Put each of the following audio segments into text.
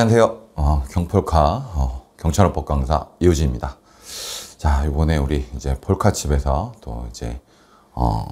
안녕하세요. 어, 경폴카 어, 경찰업법 강사 이호진입니다. 자, 이번에 우리 이제 폴카 집에서 또 이제 어,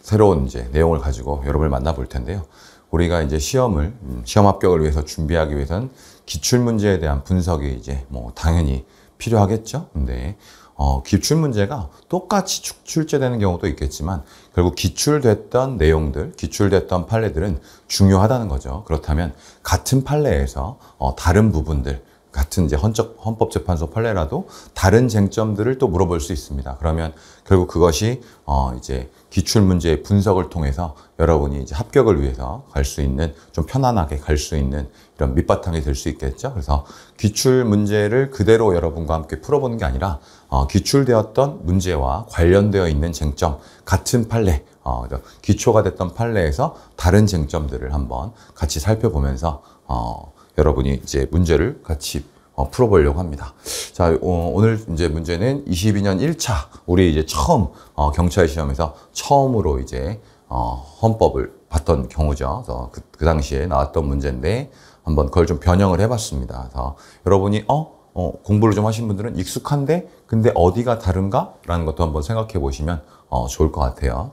새로운 이제 내용을 가지고 여러분을 만나볼 텐데요. 우리가 이제 시험을 음, 시험 합격을 위해서 준비하기 위해선 기출 문제에 대한 분석이 이제 뭐 당연히 필요하겠죠. 근데 어, 기출 문제가 똑같이 출제되는 경우도 있겠지만 결국 기출됐던 내용들, 기출됐던 판례들은 중요하다는 거죠. 그렇다면 같은 판례에서 어, 다른 부분들, 같은 이제 헌적, 헌법재판소 판례라도 다른 쟁점들을 또 물어볼 수 있습니다. 그러면 결국 그것이 어 이제 기출 문제의 분석을 통해서 여러분이 이제 합격을 위해서 갈 수 있는 좀 편안하게 갈 수 있는 이런 밑바탕이 될 수 있겠죠. 그래서 기출 문제를 그대로 여러분과 함께 풀어보는 게 아니라 어 기출되었던 문제와 관련되어 있는 쟁점 같은 판례 어 기초가 됐던 판례에서 다른 쟁점들을 한번 같이 살펴보면서 어 여러분이 이제 문제를 같이 어, 풀어보려고 합니다. 자, 어, 오늘 이제 문제는 22년 1차, 우리 이제 처음 어, 경찰 시험에서 처음으로 이제 어, 헌법을 봤던 경우죠. 그래서 그, 그 당시에 나왔던 문제인데 한번 그걸 좀 변형을 해봤습니다. 그래서 여러분이 어, 어 공부를 좀 하신 분들은 익숙한데 근데 어디가 다른가? 라는 것도 한번 생각해 보시면 어, 좋을 것 같아요.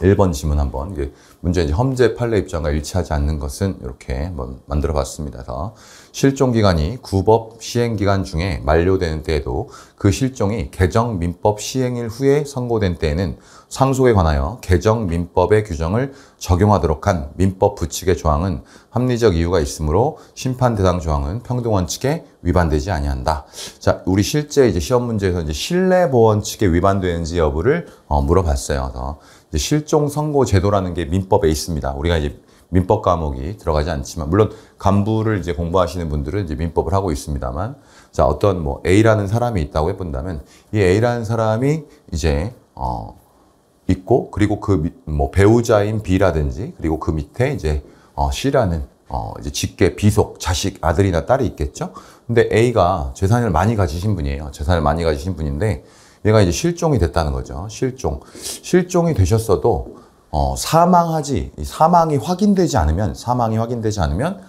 1번 지문 한번 이게 문제 이제 험제 판례 입장과 일치하지 않는 것은 이렇게 만들어 봤습니다. 그래서 실종 기간이 구법 시행 기간 중에 만료되는 때에도 그 실종이 개정 민법 시행일 후에 선고된 때에는 상속에 관하여 개정 민법의 규정을 적용하도록 한 민법 부칙의 조항은 합리적 이유가 있으므로 심판 대상 조항은 평등 원칙에 위반되지 아니한다. 자, 우리 실제 이제 시험 문제에서 이제 신뢰 보원칙에 위반되는지 여부를 어, 물어봤어요. 그래서 실종 선고 제도라는 게 민법에 있습니다. 우리가 이제 민법 과목이 들어가지 않지만 물론 간부를 이제 공부하시는 분들은 이제 민법을 하고 있습니다만 자 어떤 뭐 A라는 사람이 있다고 해본다면 이 A라는 사람이 이제 어 있고 그리고 그 뭐 배우자인 B라든지 그리고 그 밑에 이제 어 C라는 어 이제 직계 비속 자식 아들이나 딸이 있겠죠. 근데 A가 재산을 많이 가지신 분이에요. 재산을 많이 가지신 분인데 얘가 이제 실종이 됐다는 거죠. 실종. 실종이 되셨어도 어, 사망하지 사망이 확인되지 않으면 사망이 확인되지 않으면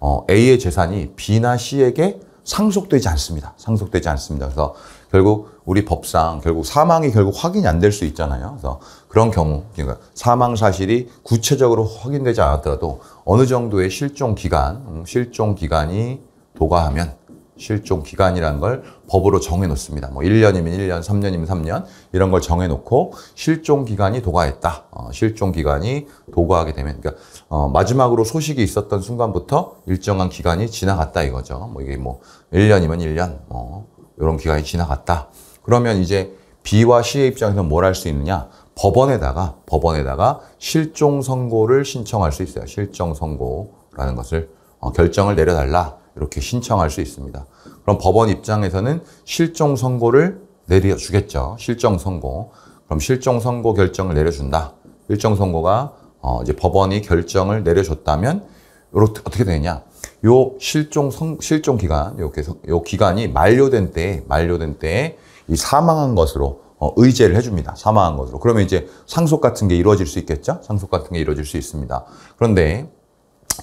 어, A의 재산이 B나 C에게 상속되지 않습니다. 상속되지 않습니다. 그래서 결국 우리 법상 결국 사망이 결국 확인이 안 될 수 있잖아요. 그래서 그런 경우 그러니까 사망 사실이 구체적으로 확인되지 않았더라도 어느 정도의 실종 기간, 음, 실종 기간이 도가하면 실종 기간이라는 걸 법으로 정해 놓습니다. 뭐 1년이면 1년, 3년이면 3년 이런 걸 정해 놓고 실종 기간이 도가했다. 어, 실종 기간이 도가하게 되면 그러니까 어, 마지막으로 소식이 있었던 순간부터 일정한 기간이 지나갔다 이거죠. 뭐 이게 뭐 1년이면 1년 뭐 이런 기간이 지나갔다. 그러면 이제 B와 C의 입장에서 뭘 할 수 있느냐? 법원에다가 법원에다가 실종 선고를 신청할 수 있어요. 실종 선고라는 것을 어, 결정을 내려달라. 이렇게 신청할 수 있습니다. 그럼 법원 입장에서는 실종 선고를 내려주겠죠. 실종 선고. 그럼 실종 선고 결정을 내려준다. 실종 선고가 어 이제 법원이 결정을 내려줬다면 요렇게 어떻게 되냐? 요 실종 성, 실종 기간 이렇게 요 기간이 만료된 때에 만료된 때에 이 사망한 것으로 어, 의제를 해줍니다. 사망한 것으로. 그러면 이제 상속 같은 게 이루어질 수 있겠죠? 상속 같은 게 이루어질 수 있습니다. 그런데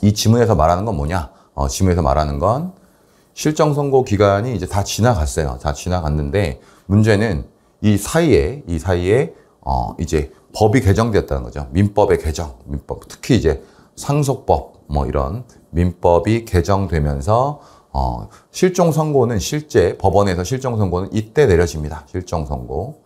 이 지문에서 말하는 건 뭐냐? 어, 지문에서 말하는 건 실정 선고 기간이 이제 다 지나갔어요. 다 지나갔는데 문제는 이 사이에 이 사이에 어 이제 법이 개정되었다는 거죠. 민법의 개정, 민법 특히 이제 상속법 뭐 이런 민법이 개정되면서 어 실종 선고는 실제 법원에서 실종 선고는 이때 내려집니다. 실종 선고.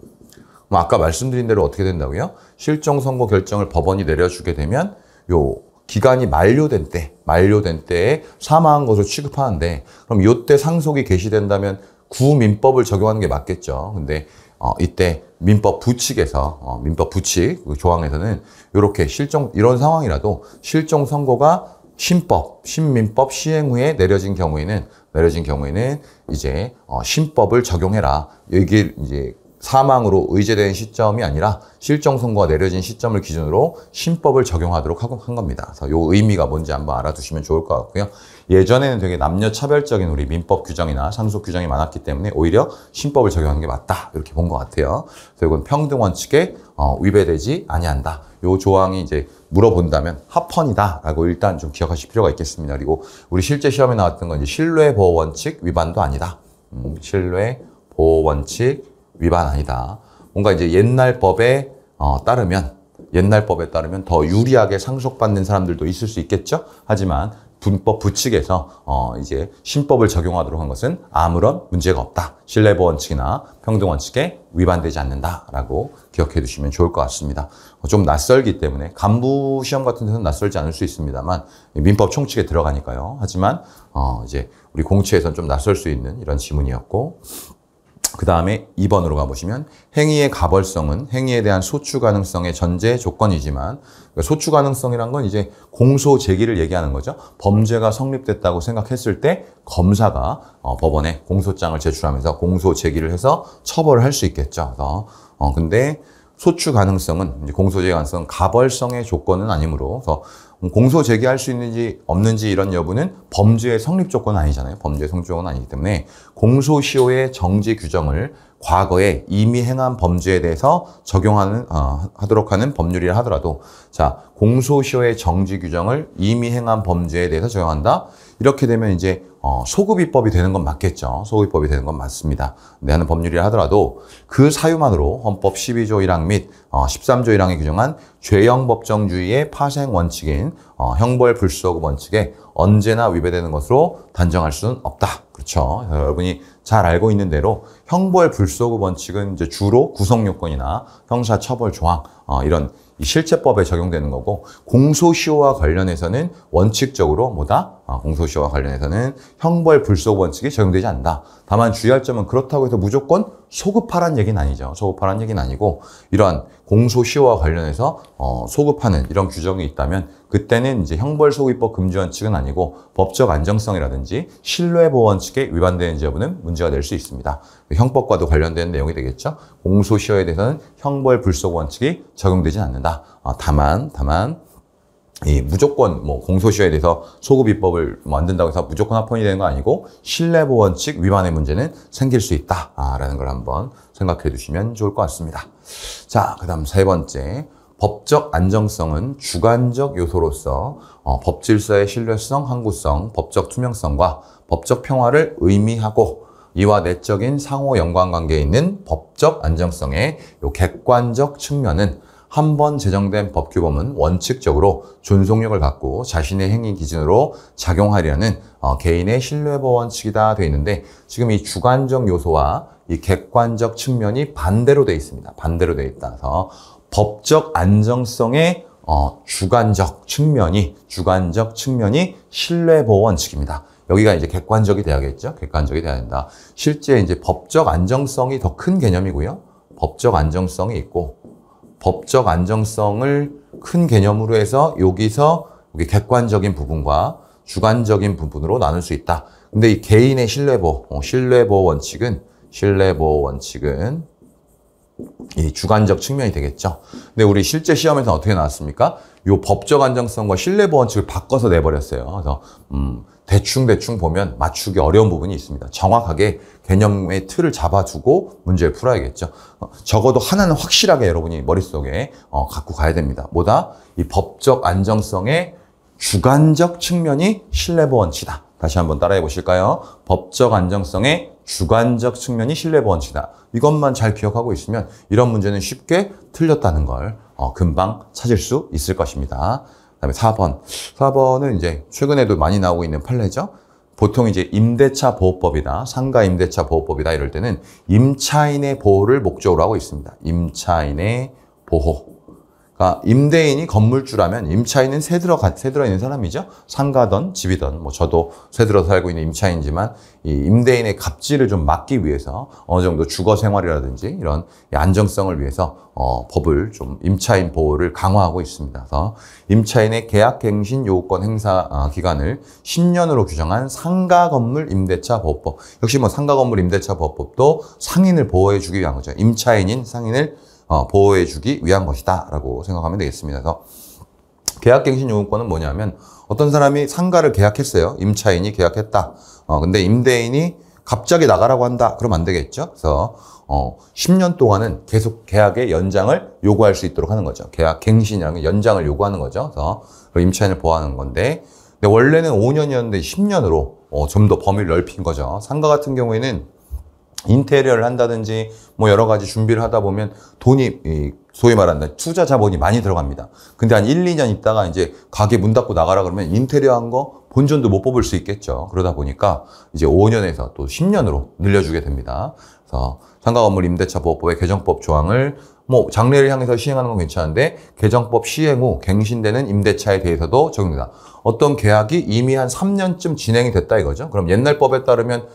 뭐 아까 말씀드린 대로 어떻게 된다고요? 실종 선고 결정을 법원이 내려주게 되면 요 기간이 만료된 때, 만료된 때에 사망한 것으로 취급하는데 그럼 이때 상속이 개시된다면 구민법을 적용하는 게 맞겠죠. 근데 어, 이때 민법 부칙에서 어, 민법 부칙 그 조항에서는 이렇게 실종 이런 상황이라도 실종 선고가 신법, 신민법 시행 후에 내려진 경우에는 내려진 경우에는 이제 어, 신법을 적용해라. 여기 이제 사망으로 의제된 시점이 아니라 실정 선고가 내려진 시점을 기준으로 신법을 적용하도록 한 겁니다. 그래서 요 의미가 뭔지 한번 알아두시면 좋을 것 같고요. 예전에는 되게 남녀 차별적인 우리 민법 규정이나 상속 규정이 많았기 때문에 오히려 신법을 적용하는 게 맞다 이렇게 본 것 같아요. 그래서 이건 평등 원칙에 어, 위배되지 아니한다. 요 조항이 이제 물어본다면 합헌이다라고 일단 좀 기억하실 필요가 있겠습니다. 그리고 우리 실제 시험에 나왔던 건 이제 신뢰 보호 원칙 위반도 아니다. 음, 신뢰 보호 원칙 위반 아니다. 뭔가 이제 옛날 법에 어, 따르면 옛날 법에 따르면 더 유리하게 상속받는 사람들도 있을 수 있겠죠. 하지만 분법 부칙에서 어 이제 신법을 적용하도록 한 것은 아무런 문제가 없다. 신뢰보 원칙이나 평등 원칙에 위반되지 않는다라고 기억해 두시면 좋을 것 같습니다. 어, 좀 낯설기 때문에 간부 시험 같은 데서는 낯설지 않을 수 있습니다만 민법 총칙에 들어가니까요. 하지만 어 이제 우리 공치에서는 좀 낯설 수 있는 이런 지문이었고 그 다음에 2번으로 가보시면 행위의 가벌성은 행위에 대한 소추 가능성의 전제 조건이지만 그러니까 소추 가능성이란 건 이제 공소 제기를 얘기하는 거죠. 범죄가 성립됐다고 생각했을 때 검사가 어, 법원에 공소장을 제출하면서 공소 제기를 해서 처벌을 할 수 있겠죠. 그래서 어 근데 소추 가능성은 이제 공소 제기 가능성 가벌성의 조건은 아니므로 그래서 공소 제기할 수 있는지 없는지 이런 여부는 범죄의 성립 조건은 아니잖아요. 범죄의 성립 조건은 아니기 때문에 공소시효의 정지 규정을 과거에 이미 행한 범죄에 대해서 적용하는 어, 하도록 하는 법률이라 하더라도 자 공소시효의 정지 규정을 이미 행한 범죄에 대해서 적용한다 이렇게 되면 이제 어, 소급입법이 되는 건 맞겠죠. 소급입법이 되는 건 맞습니다. 내 하는 법률이라 하더라도 그 사유만으로 헌법 12조 1항 및 어, 13조 1항에 규정한 죄형 법정주의의 파생 원칙인 어, 형벌 불소급 원칙에 언제나 위배되는 것으로 단정할 수는 없다. 그렇죠? 여러분이 잘 알고 있는 대로 형벌 불소급 원칙은 이제 주로 구성 요건이나 형사 처벌 조항 어, 이런 실체법에 적용되는 거고 공소시효와 관련해서는 원칙적으로 뭐다? 어, 공소시효와 관련해서는 형벌 불소급 원칙이 적용되지 않는다. 다만 주의할 점은 그렇다고 해서 무조건 소급하란 얘기는 아니죠. 소급하란 얘기는 아니고 이러한 공소시효와 관련해서 어, 소급하는 이런 규정이 있다면 그때는 이제 형벌 소급법 금지 원칙은 아니고 법적 안정성이라든지 신뢰 보호 원칙에 위반되는 여부는 문제가 될 수 있습니다. 형법과도 관련된 내용이 되겠죠. 공소시효에 대해서는 형벌 불소급 원칙이 적용되지 않는다. 어, 다만 다만 이 무조건 뭐 공소시효에 대해서 소급 입법을 만든다고 해서 무조건 합헌이 되는 거 아니고 신뢰보 원칙 위반의 문제는 생길 수 있다라는 걸 한번 생각해 두시면 좋을 것 같습니다. 자, 그다음 세 번째. 법적 안정성은 주관적 요소로서 어, 법 질서의 신뢰성, 항구성, 법적 투명성과 법적 평화를 의미하고 이와 내적인 상호 연관관계에 있는 법적 안정성의 요 객관적 측면은 한 번 제정된 법규범은 원칙적으로 존속력을 갖고 자신의 행위 기준으로 작용하려는 어, 개인의 신뢰보 원칙이다 되어 있는데 지금 이 주관적 요소와 이 객관적 측면이 반대로 되어 있습니다. 반대로 되어 있다서 법적 안정성의 어, 주관적 측면이 주관적 측면이 신뢰보호 원칙입니다. 여기가 이제 객관적이 돼야겠죠. 객관적이 돼야 된다. 실제 이제 법적 안정성이 더 큰 개념이고요. 법적 안정성이 있고 법적 안정성을 큰 개념으로 해서 여기서 여기 객관적인 부분과 주관적인 부분으로 나눌 수 있다. 근데 이 개인의 신뢰보호, 어, 신뢰보호 원칙은 신뢰보호 원칙은 이 주관적 측면이 되겠죠. 근데 우리 실제 시험에서 어떻게 나왔습니까? 요 법적 안정성과 신뢰보호 원칙을 바꿔서 내버렸어요. 그래서 음, 대충 대충 보면 맞추기 어려운 부분이 있습니다. 정확하게 개념의 틀을 잡아두고 문제를 풀어야겠죠. 어, 적어도 하나는 확실하게 여러분이 머릿속에 어, 갖고 가야 됩니다. 뭐다? 이 법적 안정성의 주관적 측면이 신뢰보호 원칙이다. 다시 한번 따라해 보실까요? 법적 안정성의 주관적 측면이 신뢰보 원칙이다. 이것만 잘 기억하고 있으면 이런 문제는 쉽게 틀렸다는 걸 어, 금방 찾을 수 있을 것입니다. 그다음에 4번. 4번은 이제 최근에도 많이 나오고 있는 판례죠. 보통 이제 임대차 보호법이다, 상가 임대차 보호법이다 이럴 때는 임차인의 보호를 목적으로 하고 있습니다. 임차인의 보호. 그러니까 임대인이 건물주라면 임차인은 새 들어 새 들어 있는 사람이죠. 상가든 집이든 뭐 저도 새 들어 살고 있는 임차인지만 이 임대인의 갑질을 좀 막기 위해서 어느 정도 주거 생활이라든지 이런 안정성을 위해서 어, 법을 좀 임차인 보호를 강화하고 있습니다. 그래서 임차인의 계약갱신 요건 행사 어, 기간을 10년으로 규정한 상가 건물 임대차 보호법. 역시 뭐 상가 건물 임대차 보호법도 상인을 보호해주기 위한 거죠. 임차인인 상인을 어, 보호해주기 위한 것이다라고 생각하면 되겠습니다. 그래서 계약갱신 요금권은 뭐냐면 어떤 사람이 상가를 계약했어요. 임차인이 계약했다. 어, 근데 임대인이 갑자기 나가라고 한다. 그럼 안 되겠죠. 그래서 어, 10년 동안은 계속 계약의 연장을 요구할 수 있도록 하는 거죠. 계약 갱신이라는 게 연장을 요구하는 거죠. 그래서 그 임차인을 보호하는 건데 근데 원래는 5년이었는데 10년으로 어, 좀 더 범위를 넓힌 거죠. 상가 같은 경우에는 인테리어를 한다든지 뭐 여러 가지 준비를 하다 보면 돈이 이 소위 말하는 투자 자본이 많이 들어갑니다. 근데 한 1, 2년 있다가 이제 가게 문 닫고 나가라 그러면 인테리어 한 거 본전도 못 뽑을 수 있겠죠. 그러다 보니까 이제 5년에서 또 10년으로 늘려주게 됩니다. 그래서 상가 건물 임대차 보호법의 개정법 조항을 뭐 장래를 향해서 시행하는 건 괜찮은데 개정법 시행 후 갱신되는 임대차에 대해서도 적용된다. 어떤 계약이 이미 한 3년쯤 진행이 됐다 이거죠. 그럼 옛날 법에 따르면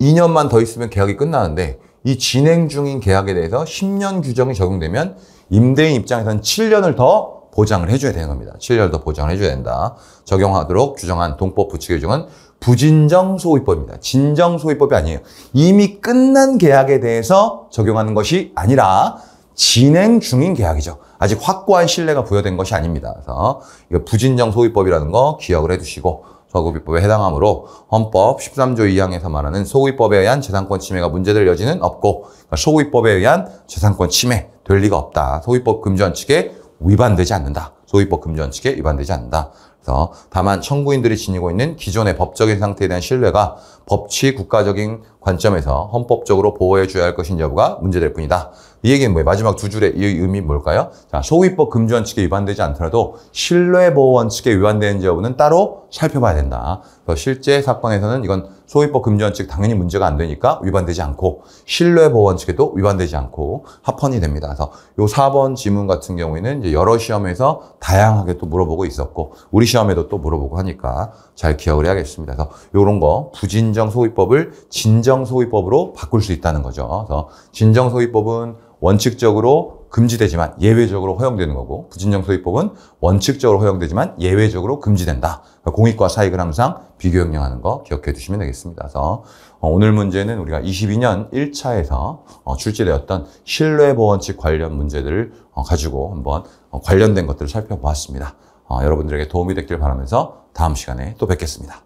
2년만 더 있으면 계약이 끝나는데 이 진행 중인 계약에 대해서 10년 규정이 적용되면 임대인 입장에서는 7년을 더 보장을 해줘야 되는 겁니다. 7년을 더 보장을 해줘야 된다. 적용하도록 규정한 동법 부칙 규정은 부진정 소위법입니다. 진정 소위법이 아니에요. 이미 끝난 계약에 대해서 적용하는 것이 아니라 진행 중인 계약이죠. 아직 확고한 신뢰가 부여된 것이 아닙니다. 그래서 이거 부진정 소위법이라는 거 기억을 해두시고 서구비법에 해당하므로 헌법 13조 2항에서 말하는 소위법에 의한 재산권 침해가 문제될 여지는 없고 그러니까 소위법에 의한 재산권 침해 될 리가 없다. 소위법 금지 원칙에 위반되지 않는다. 소위법 금지 원칙에 위반되지 않는다. 그래서 다만 청구인들이 지니고 있는 기존의 법적인 상태에 대한 신뢰가 법치 국가적인 관점에서 헌법적으로 보호해 줘야 할 것인 여부가 문제될 뿐이다. 이 얘기는 뭐예요? 마지막 두 줄의 이 의미 뭘까요? 자, 소위법 금지 원칙에 위반되지 않더라도 신뢰 보호 원칙에 위반되는지 여부는 따로 살펴봐야 된다. 실제 사건에서는 이건 소위법 금지 원칙 당연히 문제가 안 되니까 위반되지 않고 신뢰 보호 원칙에도 위반되지 않고 합헌이 됩니다. 그래서 요 4번 지문 같은 경우에는 이제 여러 시험에서 다양하게 또 물어보고 있었고 우리 시험에도 또 물어보고 하니까 잘 기억을 해야겠습니다. 그래서 요런 거 부진정 소위법을 진정 소위법으로 바꿀 수 있다는 거죠. 그래서 진정 소위법은 원칙적으로 금지되지만 예외적으로 허용되는 거고 부진정 소위법은 원칙적으로 허용되지만 예외적으로 금지된다. 그러니까 공익과 사익을 항상 비교 형량하는 거 기억해 두시면 되겠습니다. 그래서 어, 오늘 문제는 우리가 22년 1차에서 어, 출제되었던 신뢰보원칙 관련 문제들을 어, 가지고 한번 관련된 것들을 살펴보았습니다. 여러분들에게 도움이 됐길 바라면서 다음 시간에 또 뵙겠습니다.